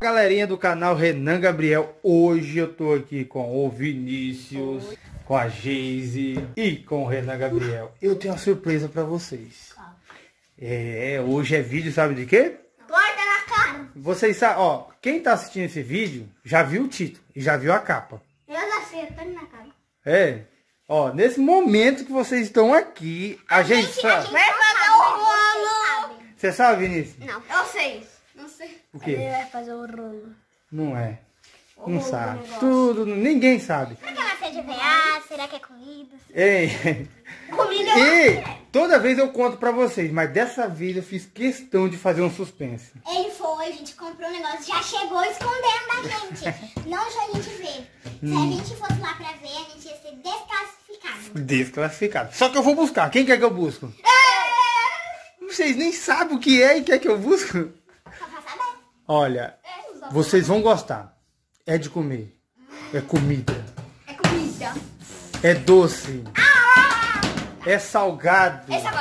galerinha do canal Renan Gabriel, hoje eu tô aqui com o Vinícius, Oi. com a Geise e com o Renan Gabriel. Eu tenho uma surpresa pra vocês. É, hoje é vídeo, sabe de quê? Corta na cara. Vocês sabem, ó, quem tá assistindo esse vídeo já viu o título e já viu a capa. Eu já sei, eu tô na cara. É, ó, nesse momento que vocês estão aqui, a, a gente, gente sabe... Vai fazer o rolo. Você sabe, Vinícius? Não, eu sei. Não sei. O quê? Ele vai fazer o rolo. Não é. O não sabe. Tudo, ninguém sabe. Será que é massa de VA? Será que é comida? Ei. Comida E toda vez eu conto pra vocês, mas dessa vez eu fiz questão de fazer um suspense. Ele foi, a gente comprou um negócio, já chegou escondendo da gente. não deixou a gente ver. Se a Hum. gente fosse lá pra ver, a gente ia ser desclassificado. Desclassificado. Só que eu vou buscar. Quem quer que eu busco? Vocês nem sabem o que é e quer que eu busco? Olha, vocês vão gostar. É de comer. É comida. É comida. É doce. É salgado. Eu quero.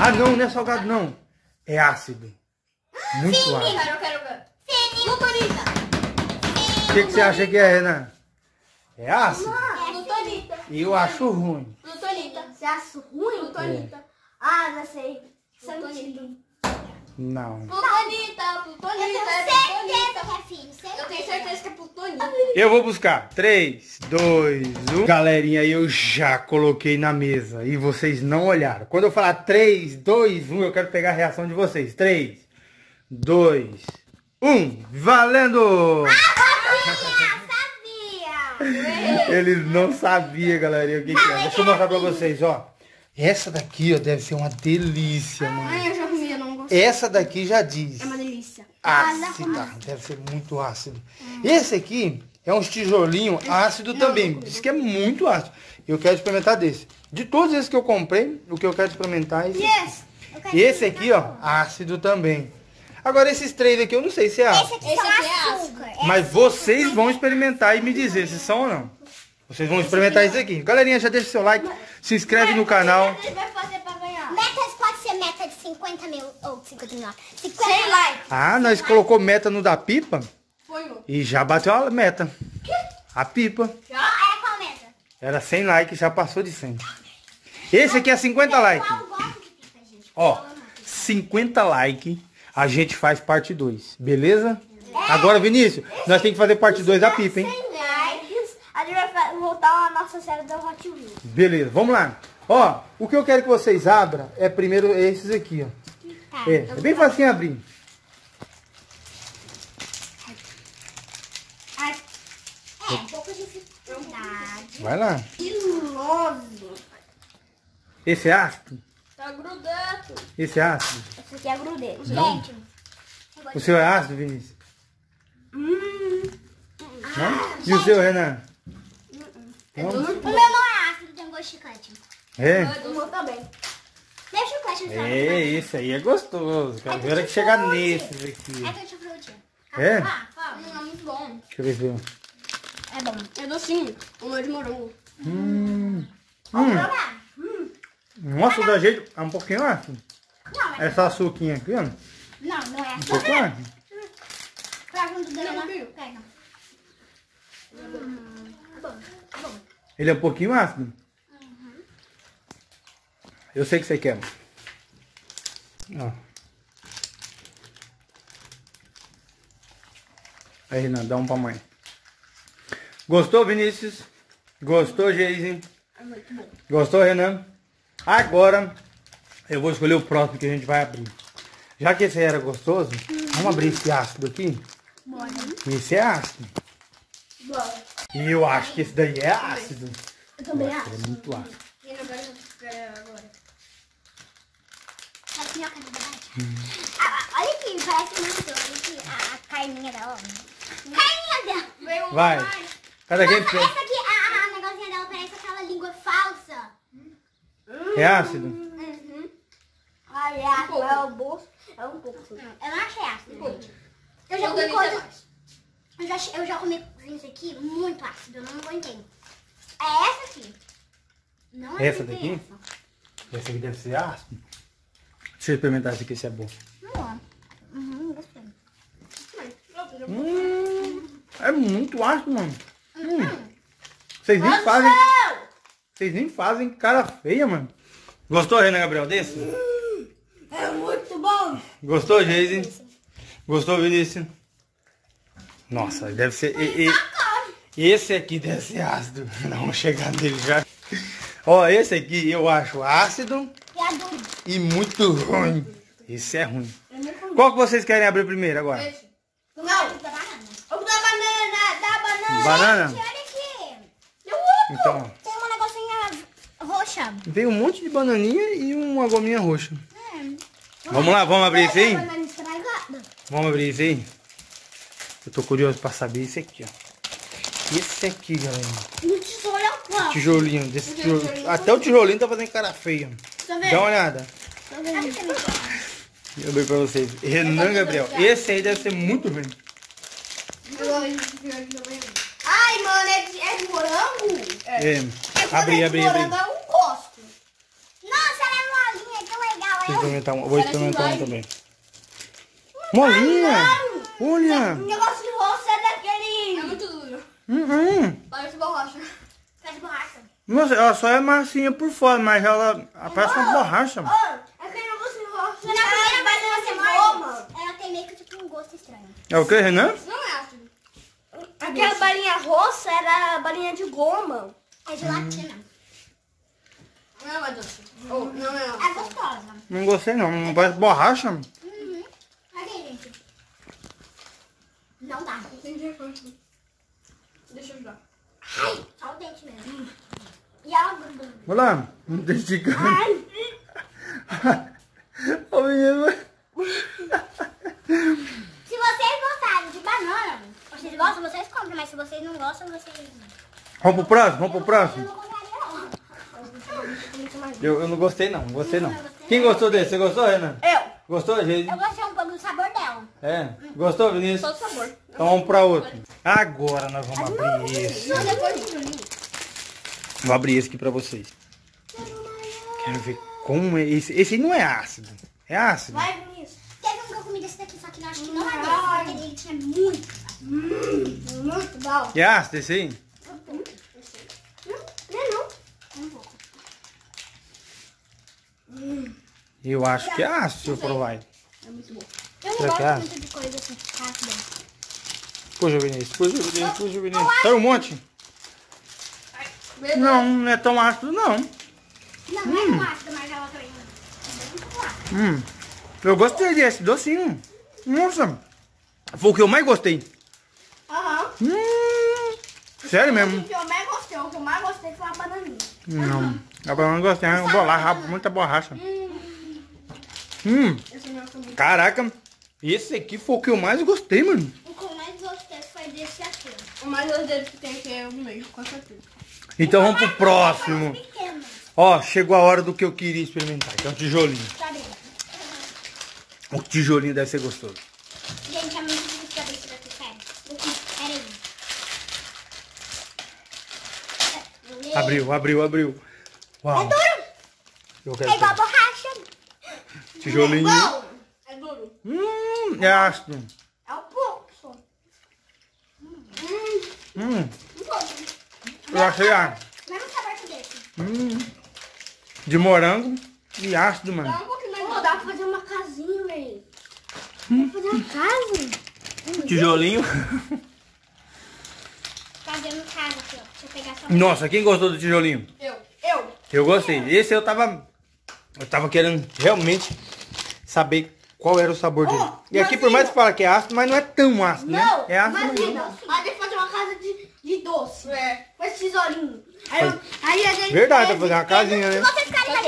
Ah, não, não é salgado, não. É ácido. Muito ácido. Eu quero, eu quero. Sim, Lutonita. O que, que você acha que é, Renan? É ácido? É Lutonita. Eu acho ruim. Lutonita. Você acha ruim? Lutonita. Ah, já sei. Santinho. Não. Plutonita, Eu plutonita, tenho é certeza plutonita. que é filho. Eu tenho certeza que é plutonita. Eu vou buscar. 3, 2, 1. Galerinha, eu já coloquei na mesa e vocês não olharam. Quando eu falar 3, 2, 1, eu quero pegar a reação de vocês. 3, 2, 1. Valendo! Sabia! Eles não sabiam, galerinha, o que, que é. Deixa eu mostrar pra vocês, ó. Essa daqui, ó, deve ser uma delícia, mano. Ai, eu já Essa daqui já diz. É uma delícia. Ácida. Deve ser muito ácido. Esse aqui é uns tijolinho ácido também. Diz que é muito ácido. Eu quero experimentar desse. De todos esses que eu comprei, o que eu quero experimentar é esse. Yes! E esse aqui, ó, ácido também. Agora esses três aqui eu não sei se é Esse ácido. aqui Esse aqui é açúcar. É Mas vocês vão experimentar e me dizer se são ou não. Vocês vão experimentar isso aqui. Galerinha, já deixa seu like, se inscreve no canal. Ele vai fazer pra ganhar. Metas pode ser meta de 50 mil ou 50 mil. 50 Sei lá. Ah, nós colocou meta no da pipa Foi um. e já bateu a meta. A pipa. Ah, é qual meta? Era 100 likes, já passou de 100. Esse aqui é 50 likes. Ó, 50 likes, a gente faz parte 2, beleza? Agora, Vinícius, nós temos que fazer parte 2 da pipa, hein? 100 likes, a gente vai voltar a nossa série do Hot Wheels. Beleza, vamos lá. Ó, o que eu quero que vocês abram é primeiro esses aqui, ó. Tá. É, é bem facinho abrir. É, um pouco de dificuldade. Vai lá. Iloso. Esse é ácido? Tá grudando. Esse é ácido? Esse aqui é grudeiro. Gente, O seu é ácido, Vinícius? Hum. Não? E o seu, Renan? Não? o meu não é ácido, tem gosto de chiclete. É? Também. Deixa o no É, esse aí é gostoso. Quero ver que chegar nesses aqui. É tutti frutti. É? Ah. Hum, é muito bom. Deixa eu ver se eu... É bom. É docinho. O meu de morango. Hum. Vamos Hum. provar. Hum. Nossa, da jeito é um pouquinho ácido. Não, mas... Essa açuquinha aqui, ó. Um Não, não é ácido. pouco ácido. Pra junto Não, né? Pega. Hum, tá bom, tá bom. Ele é um pouquinho ácido. Eu sei que você quer. Ó. Aí, Renan, dá um pra mãe. Gostou, Vinícius? Gostou, Geise? É muito bom. Gostou, Renan? Agora eu vou escolher o próximo que a gente vai abrir. Já que esse aí era gostoso, vamos abrir esse ácido aqui. Bora. Esse é ácido. Bora. E eu acho que esse daí é ácido. Eu também acho. é muito ácido. E agora eu quero agora. Parece minhoca de verdade. Ah, olha aqui, parece muito. Olha aqui, a, a carninha dela. ó. Carninha dela. Um Vai. Cada quem essa aqui, a, a negocinha dela parece aquela língua falsa. É ácido? Uhum. Ai, é pouco. é o bolso. É um pouco. Eu não achei ácido, gente. Eu já comi também coisa... mais. Eu já, eu já comi isso aqui muito ácido, eu não aguentei. É essa aqui. Não Essa aguentei daqui? Esse aqui deve ser ácido. Deixa eu experimentar esse aqui se é bom. Não. Uhum, gostei. Um Hum, É muito ácido, mano. Hum. Vocês nem fazem. Vocês nem fazem cara feia, mano. Gostou, Renan Gabriel, desse? É muito bom. Gostou, Geise? Gostou, Vinícius? Nossa, deve ser. e- e- esse aqui deve ser ácido. Vamos chegar nele já. Ó, esse aqui eu acho ácido E a do... e muito ruim. Esse é ruim. Qual que vocês querem abrir primeiro agora? Esse. Não, da banana. O da banana, da banana. Banana? Gente, olha aqui. O? Então, Tem uma negocinha roxa. vem um monte de bananinha e uma gominha roxa. É. Vamos lá, vamos abrir esse aí? Vamos abrir esse aí? Eu tô curioso pra saber esse aqui, ó. Esse aqui, galera. Tesouro é o qual? Tijolinho, desse O tijolo. tijolinho Até o tijolinho tá fazendo cara feia. Ver. Dá uma olhada. Eu abri pra vocês. Renan Gabriel. Esse aí deve ser muito ruim. Ai, mano, é de, é de morango? É. É Abri, é abri, de abri. morango, eu não gosto. Nossa, ela é molinha, que legal. Vou É experimentar um. Vou Parece experimentar um também. Molinha! O Olha! negócio de roça é daquele... É muito duro. Hum, hum. Parece borracha. Tá de borracha. Nossa, ela só é massinha por fora, mas ela parece uma borracha. Ô, é aquele negócio de roça. Na primeira vez que você goma. morde, ela tem meio que tipo um gosto estranho. É o que, Renan? Não é ácido. Aquela balinha roça era balinha de goma. É gelatina. Não é mais doce. Oh, não é É gostosa. Não gostei não, não parece borracha. Uhum. Olha aí, gente. Não dá. Deixa eu ajudar. Ai, só o dente mesmo. E ela gruda. Olha lá, não tem esticando. Ô menino. Se vocês gostarem de banana, vocês gostam, vocês compram. Mas se vocês não gostam, vocês... Vamos pro próximo, vamos pro próximo. Eu, eu não gostei não, gostei não. Quem gostou desse? Você gostou, Renan? eu. Gostou, gente? Eu gostei um pouco do sabor dela. É? Gostou, Vinícius? Todo sabor. Então vamos pra outro. Agora nós vamos abrir esse. Vou abrir esse aqui pra vocês. Quero ver como é esse. Esse não é ácido. É ácido? Vai, Vinícius. Teve um que eu comi desse daqui, só que eu acho que não é. Porque ele tinha muito. Muito bom. É ácido esse aí? Não, não é. Eu acho que é ácido se eu provar. ele. É muito bom. Eu não Será que é? gosto muito de coisa assim. Puxa, Vinícius. Puxa, Vinícius. Puxa, Vinícius. Saiu um monte? Não, não é tão ácido, não. Não, não é mas ela também é. Hum. Eu gostei desse, docinho. Nossa. Foi o que eu mais gostei. Aham. Hum. Sério O mesmo? que eu mais gostei, o que eu mais gostei foi a bananinha. Não. Eu não gostei. É Bolacha, muita borracha. Hum. Também. Caraca. Esse aqui foi o que eu mais gostei, mano. O que eu mais gostei foi desse aqui. O mais que tem aqui é o meio, com certeza. Então vamos pro próximo. Ó, chegou a hora do que eu queria experimentar, que é um tijolinho. sabe? O tijolinho deve ser gostoso. Gente, é muito difícil saber se daqui, sério. Pera aí. Abriu, abriu, abriu. Uau. É duro. Eu É quero igual pegar. borracha. Tijolinho. Bom, é duro. Hum, é ácido. É um pouco só. Hum, Hum, um pouco. eu achei ácido. Mesmo sabor que desse. Hum, de morango e ácido, Dá mano. um pouquinho mais. Pô, dá pra fazer uma casinha, velho. Dá pra fazer uma casa. Tijolinho. Fazendo casa aqui, ó. Deixa eu pegar só. Nossa, quem gostou do tijolinho? Eu. Eu. Eu gostei. Esse eu tava. Eu tava querendo realmente saber qual era o sabor dele. Oh, E aqui, mas por mais que fala que é ácido, mas não é tão ácido, Não, né? É ácido, mas mas não. Tem que fazer uma casa de, de doce. É. Com esse tesourinho. Aí, eu- aí a gente. Verdade, vai fazer uma casinha, Se né?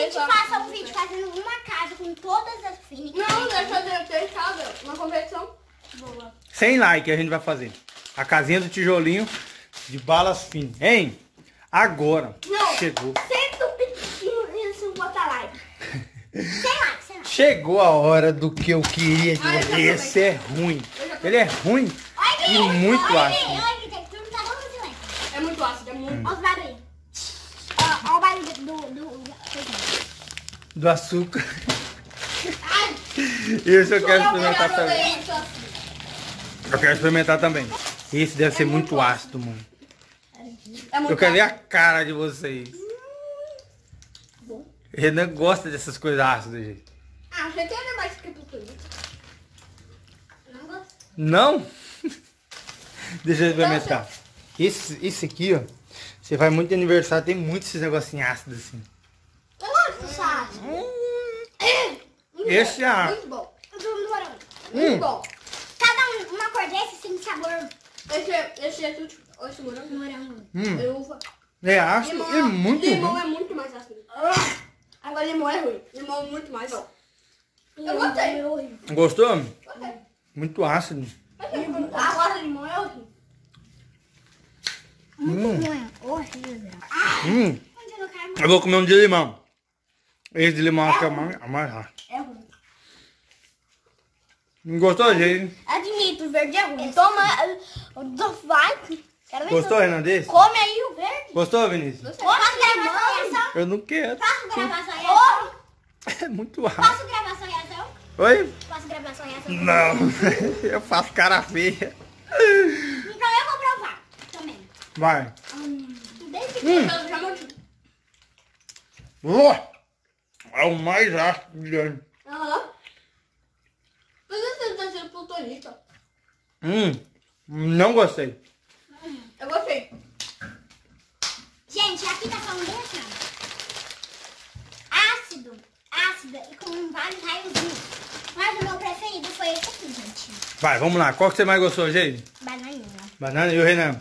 Gente faça um vídeo fazendo uma casa com todas as finas. Não, deve fazer ter em casa. Uma competição. Boa. Sem like a gente vai fazer. A casinha do tijolinho de balas finas. Hein? Agora Não. chegou. Senta o piquinho e você bota like. Sem like, sem like. Chegou a hora do que eu queria de Ah, já você. Esse é ruim. Ele é ruim Olha e muito olha ácido. Vamos de like. É muito ácido, é muito. Olha os barulhos. Olha o barulho do... do, açúcar. Ai, Esse eu quero experimentar também. Eu quero experimentar também. Esse deve ser muito ácido, mano. É muito Eu quero ver a cara de vocês. Bom. Renan gosta dessas coisas ácidas, gente. Ah, você isso aqui pro Twitter? Não gosto. Não? Deixa eu experimentar. Esse, esse aqui, ó. Você vai muito de aniversário, tem muito esses negocinhos ácidos assim. Eu gosto dessa ácido. Muito Esse é Muito bom. Eu tô no morango. Muito Hum. bom. Cada um, uma cor desse tem sabor Esse, é- esse é tudo. Olha esse morango. morango. Hum, É uva. é ácido e muito limão ruim. é muito mais ácido. Agora limão é ruim. Limão é muito mais bom. Eu gostei. Gostou? Gostei. Muito ácido. Agora limão é horrível. Muito ruim. Horrível. Hum, eu não vou comer um de limão. Esse de limão acho que é mais, é mais ácido. É ruim. Gostou, gente? Admito, o verde é ruim. Toma, uh, vai. Quero ver Gostou, Renan, desse? Come aí o verde. Gostou, Vinícius? Posso gravar reação? Eu não quero. Posso gravar sua reação? É muito. Posso gravar reação? Oi? Posso gravar sua reação? Não. Eu faço cara feia. Então eu vou provar também. Vai. Hum. Ó, É o mais ácido de ano. Aham. Mas esse tá sendo plutonista. Hum, não gostei. Eu gostei. Gente, aqui tá falando bem assim. Ácido, ácido e com vários raiozinhos. Mas o meu preferido foi esse aqui, gente. Vai, vamos lá. Qual que você mais gostou, gente? Bananinha. Banana e o Renan?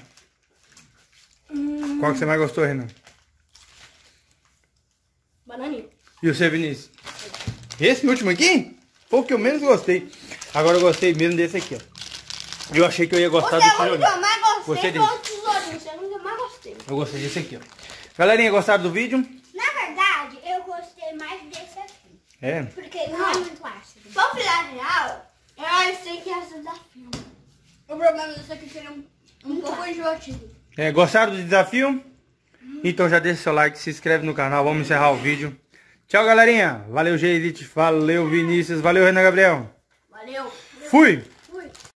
Qual que você mais gostou, Renan? Bananinho. E o seu Vinícius? Esse último aqui? Foi o que eu menos gostei. Agora eu gostei mesmo desse aqui, ó. Eu achei que eu ia gostar Você do é o único que tesourinho. eu mais gostei. Gostei Foi tesourinho. Você é o único que eu mais gostei. Eu gostei desse aqui, ó. Galerinha, gostaram do vídeo? Na verdade, eu gostei mais desse aqui. É. Porque não, é muito ácido. Só filha real, eu achei que ia ser desafio. O problema desse aqui seria um, um pouco enjoativo. É, gostaram do desafio? Então já deixa seu like, se inscreve no canal, vamos encerrar o vídeo. Tchau, galerinha. Valeu, Geirite. Valeu, Vinícius. Valeu, Renan Gabriel. Valeu. Fui!